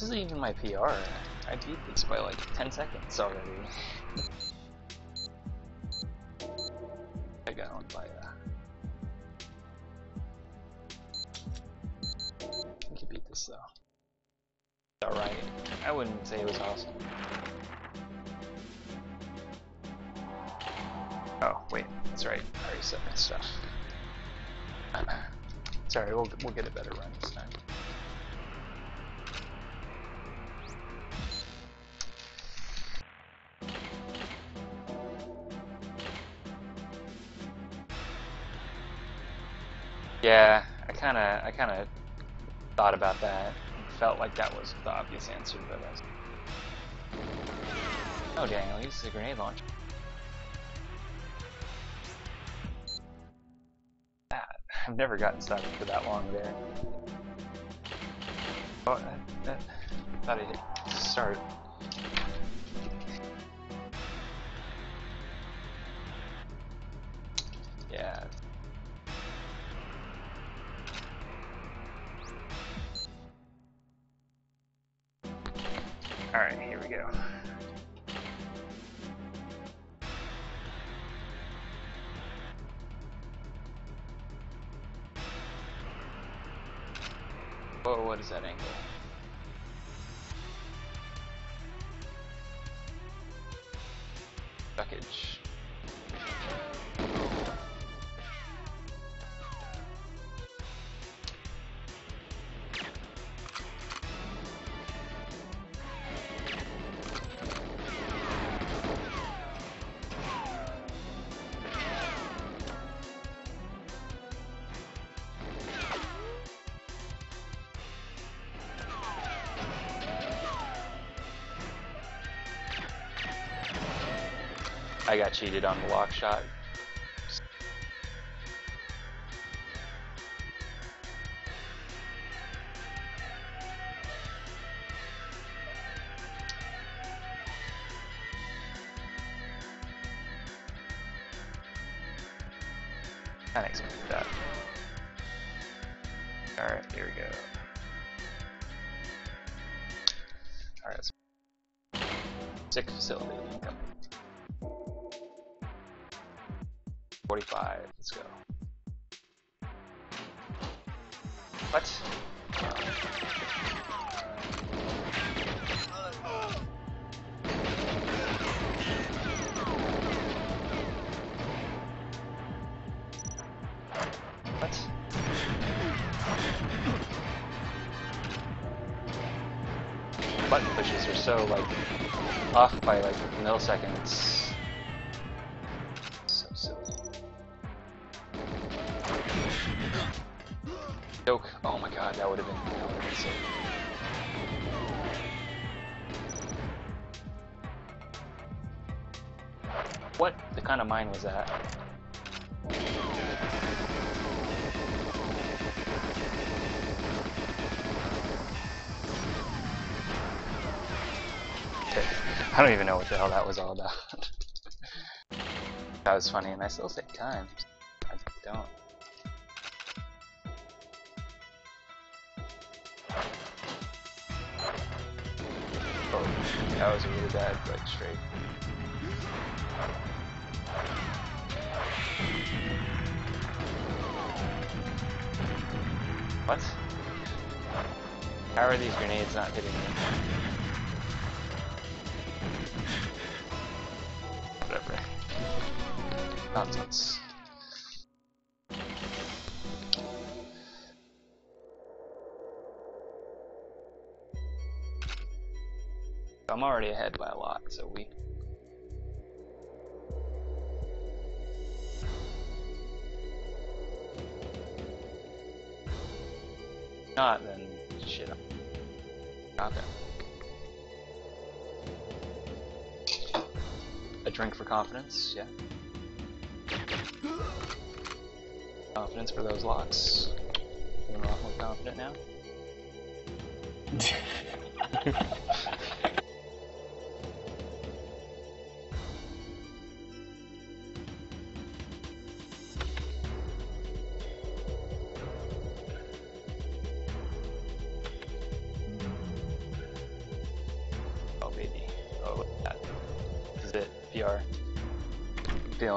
this isn't even my PR. I beat this by like 10 seconds already. I got on by uh, I can beat this though. Alright. I wouldn't say it was awesome. Oh, wait, that's right. I already set my stuff. Sorry, we'll, we'll get a better run Yeah, I kind of, I kind of thought about that. Felt like that was the obvious answer, but I. Oh dang! I'll use the grenade launcher. That I've never gotten stuck for that long there. Oh, that, that thought I hit start. I got cheated on the lock shot. Kinda expected that. Alright, here we go. Alright, sick facility 45, let's go. What? What? Button pushes are so like off by like milliseconds. Kind of mine was that? I don't even know what the hell that was all about. that was funny, and I still say time. I don't. Oh, that was a really bad like straight. Are these grenades not hitting me? Whatever. Nonsense. I'm already ahead by a lot, so we. Not then. Okay. A drink for confidence, yeah. Confidence for those locks. Feeling a lot more confident now.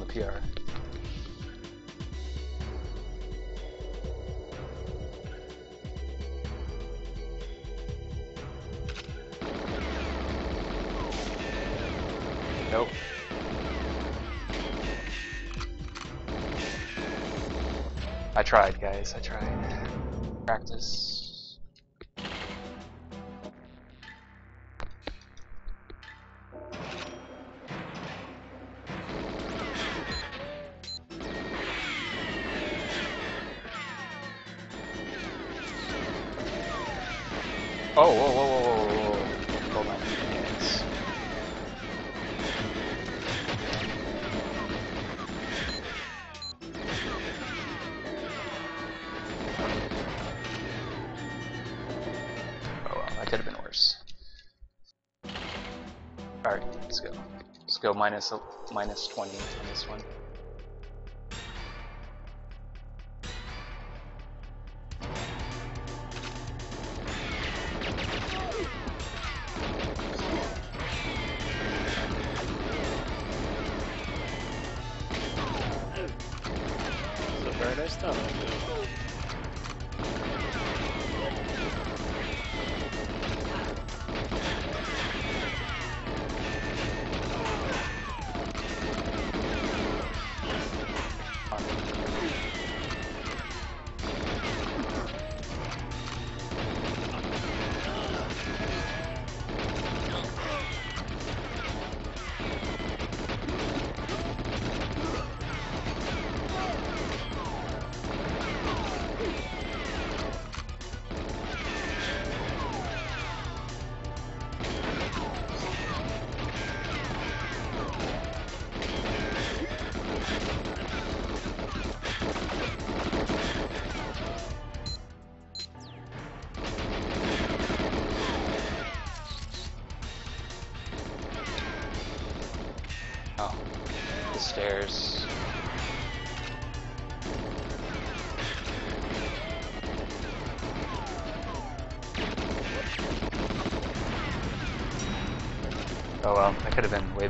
Feeling the PR. Nope. I tried, guys. I tried. Practice. Let's go. Let's go minus, minus 20 on this one.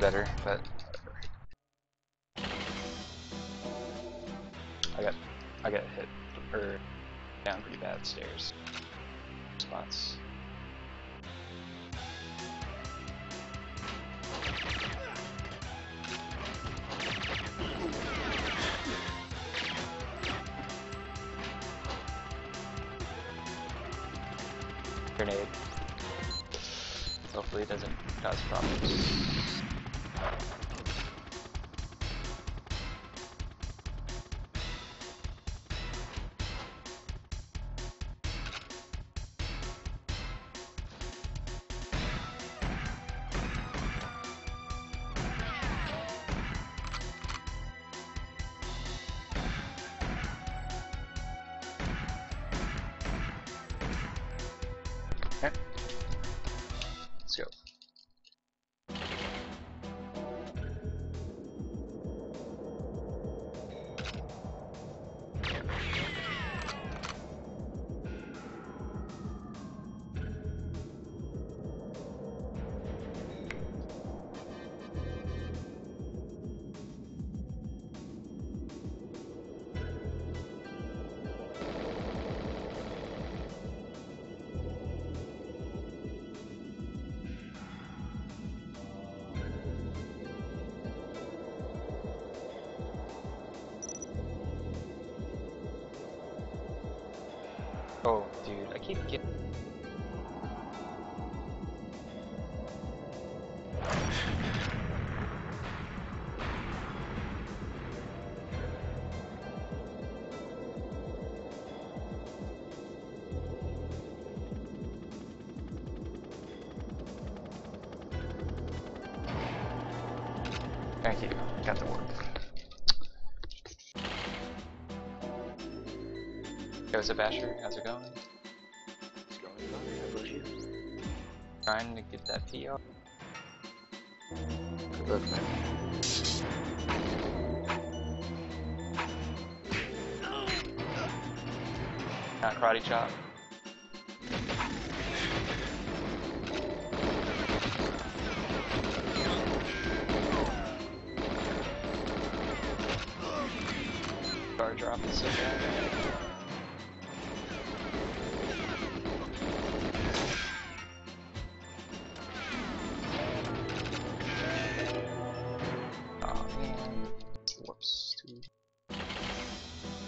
Better, but I got I got hit or down pretty bad stairs spots. Grenade. Hopefully it doesn't cause problems. Thank you. Got the word. Yo, Sebastian, how's it going? Trying to get that PR. Good luck, man. Not karate chop.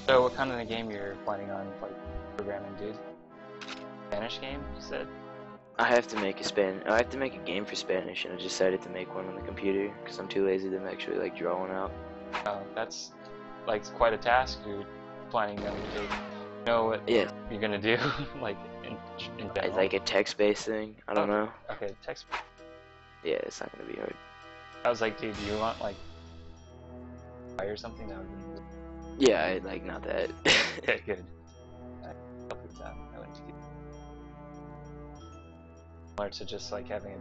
So, what kind of a game you're planning on, like, programming, dude? Spanish game, you said? I have to make a span. I have to make a game for Spanish, and I decided to make one on the computer because I'm too lazy to actually like draw one out. Oh, that's, like, quite a task you're planning to undertake. You know what Yeah, you're gonna do, like, in, in general? it's like a text-based thing. I don't Oh. know. Okay, text. Yeah, it's not gonna be hard. I was like, dude, do you want, like, fire or something? That would be Yeah, I like not that. Okay, good. I help with that. I like to similar to just like having a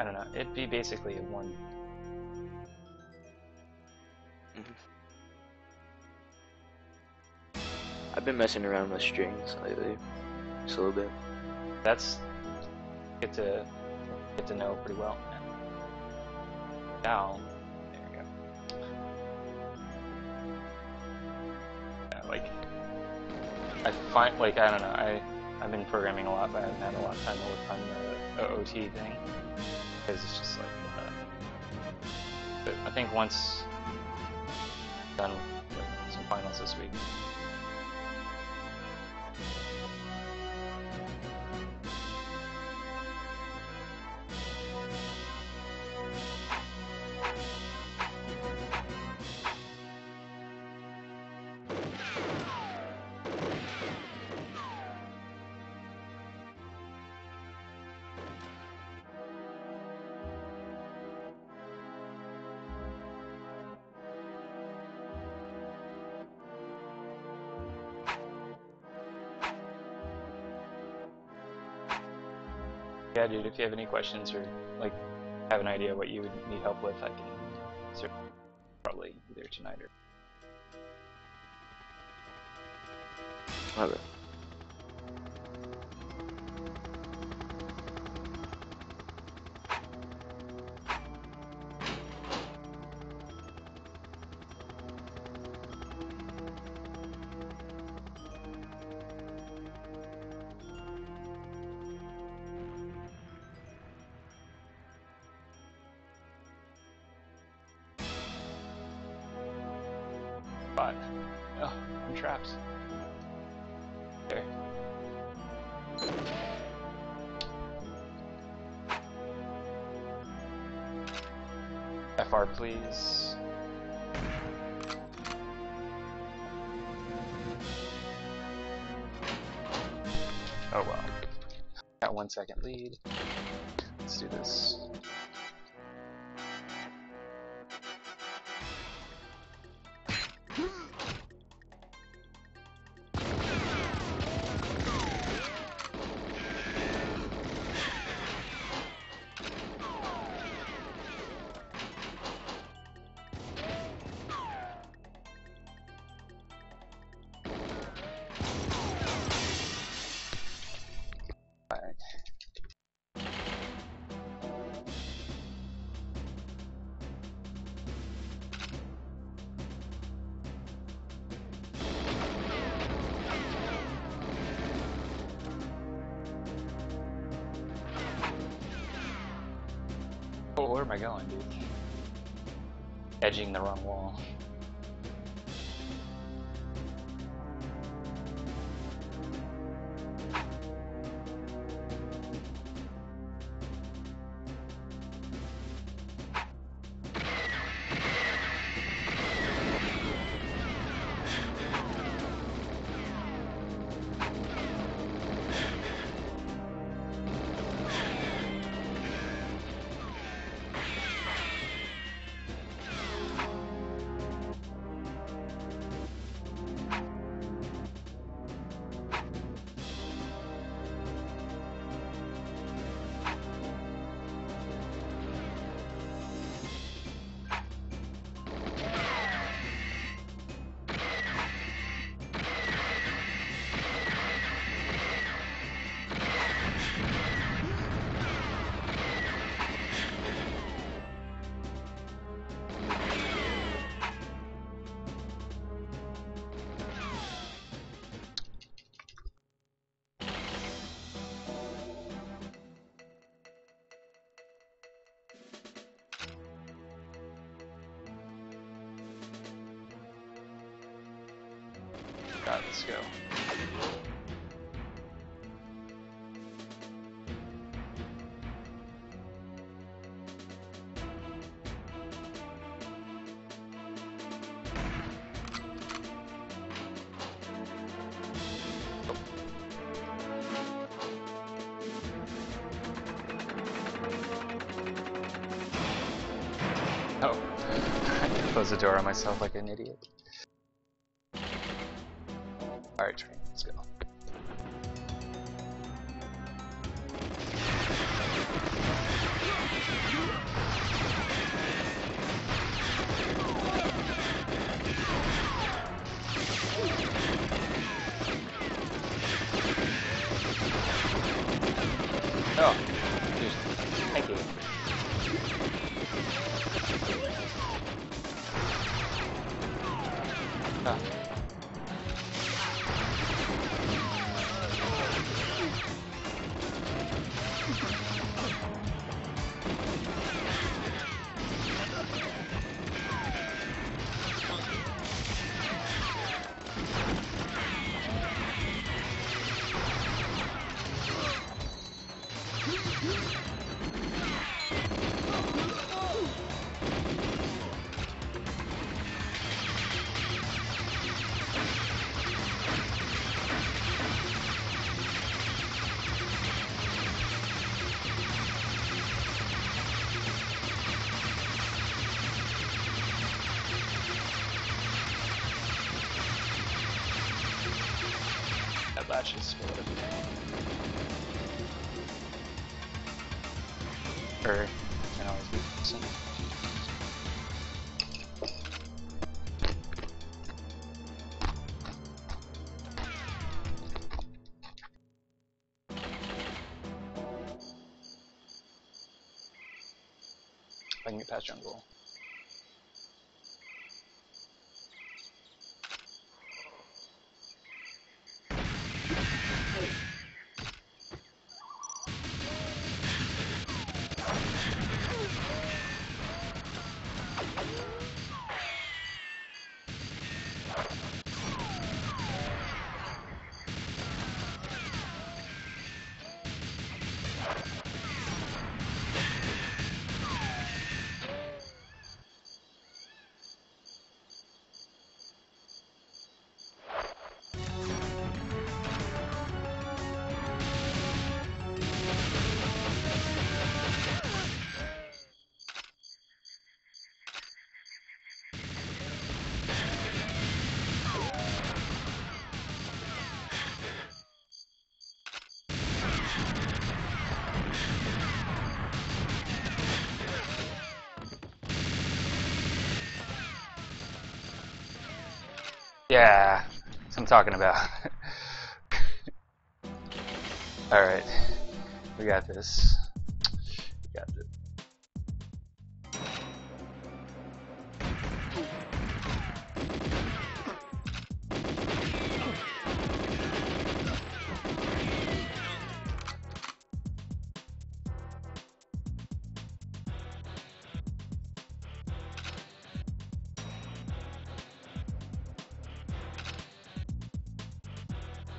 I don't know. It'd be basically a one. Mm-hmm. I've been messing around with strings lately, just a little bit. That's get to get to know pretty well. Now, there you go. Yeah, like I find like I don't know. I I've been programming a lot, but I haven't had a lot of time to work on the, the OT thing because it's just like. Uh, I think once done with some finals this week. Yeah, dude, if you have any questions or like have an idea what you would need help with, I can answer probably either tonight or Alright. Oh, I'm trapped. There. FR, please. Oh well. Got one second lead. Let's do this. Where am I going? Edging the wrong let's go. Oh, I closed the door on myself like an idiot. That latch is split. Or er. can always be fixing. Yeah, that's what I'm talking about. Alright, we got this.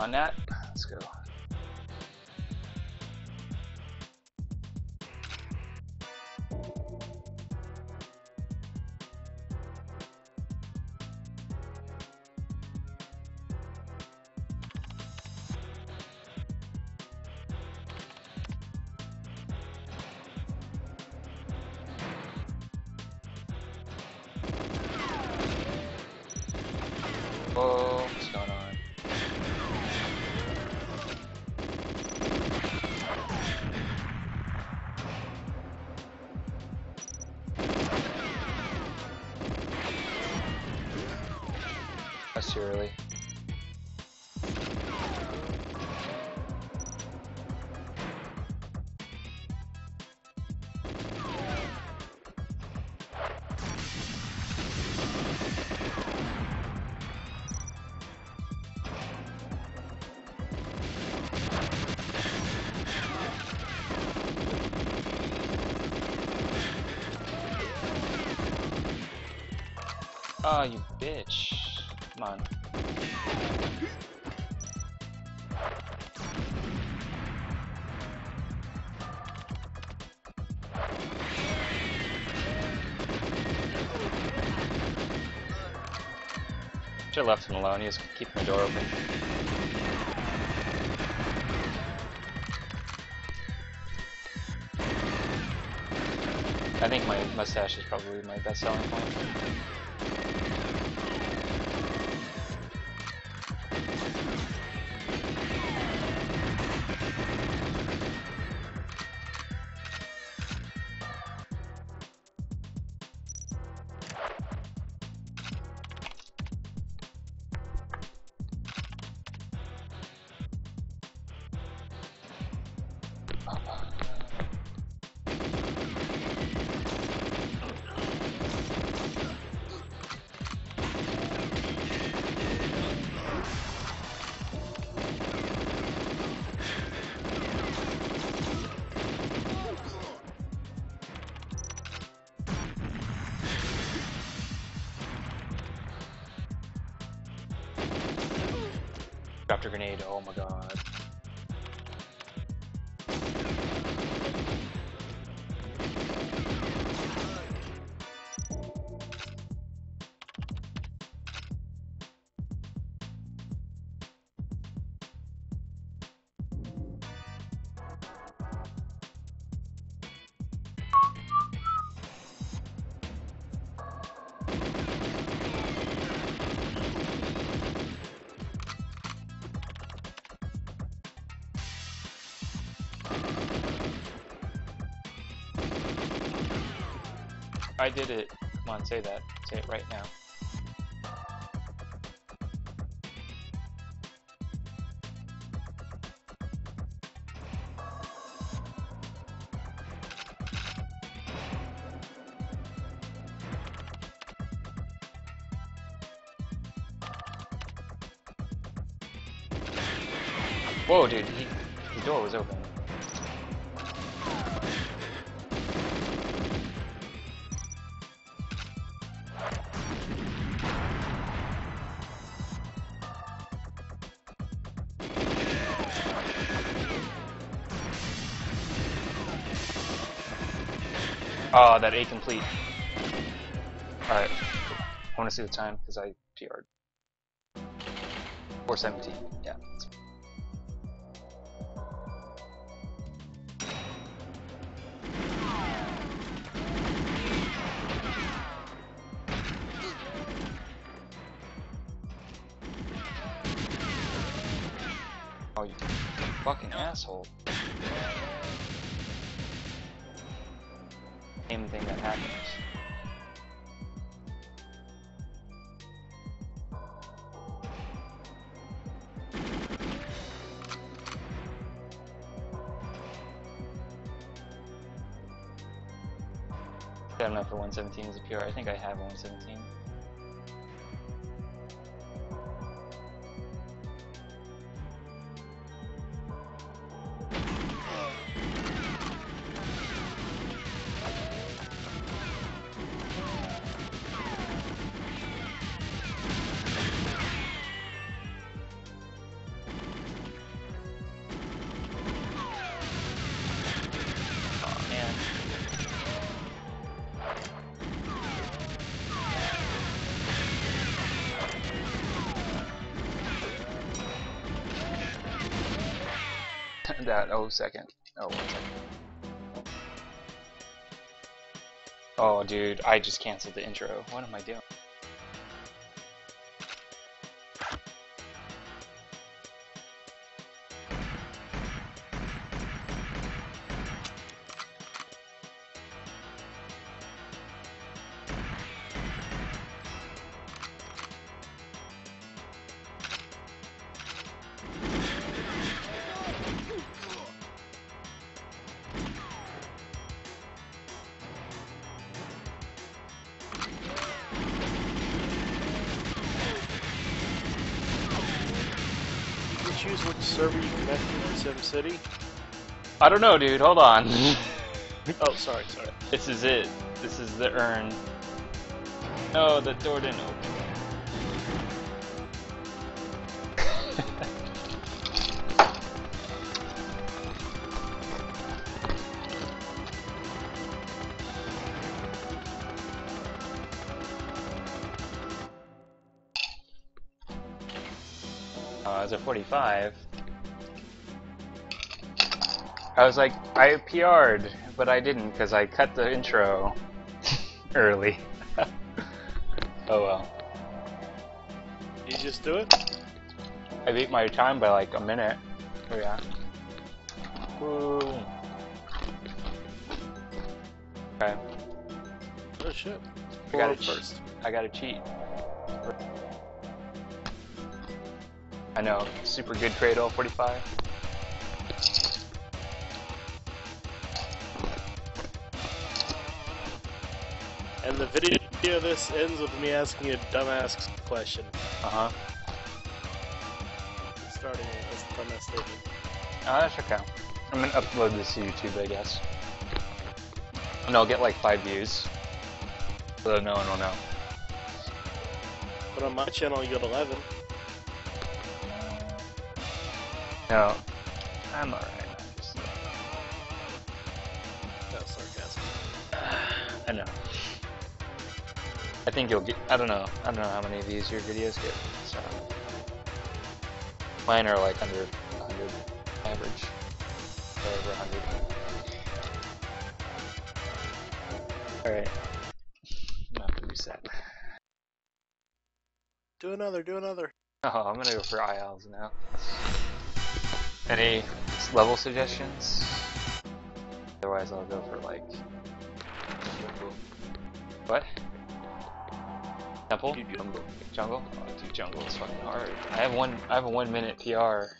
On that, bitch. Come on. Should have left him alone. He was keeping the door open. I think my mustache is probably my best selling point. Dropped a grenade. Oh my god. I did it. Come on, say that. Say it right now. That A complete. Alright. I want to see the time because I PR'd. 417. Yeah. 117 is a PR. I think I have 117. That oh second. Oh one second. Oh dude, I just canceled the intro. What am I doing? Server you connect to SimCity. I don't know, dude. Hold on. Oh, sorry, sorry. this is it. This is the urn. No, the door didn't open. Uh, I was at 45. I was like, I PR'd, but I didn't because I cut the intro early. oh well. You just do it? I beat my time by like a minute. Oh yeah. Woo. Okay, Oh shit. I got it first. I got to cheat. I know, super good cradle 45. And the video of this ends with me asking a dumbass question. Uh huh. Starting as a dumbass statement. Oh, that's okay. I'm gonna upload this to YouTube, I guess. And I'll get like five views. So no one will know. But on my channel, you got 11. No, I'm alright. That's sarcasm. I know. I think you'll get. I don't know. I don't know how many of these your videos get. So mine are like under 100 average, or over 100. All right. I'm gonna have to reset. Do another, do another. Oh, I'm gonna go for ILs now. Any level suggestions? Otherwise, I'll go for like. Temple? Dude, um, jungle. Jungle? Oh, dude, jungle is fucking hard. I have one. I have a one minute PR.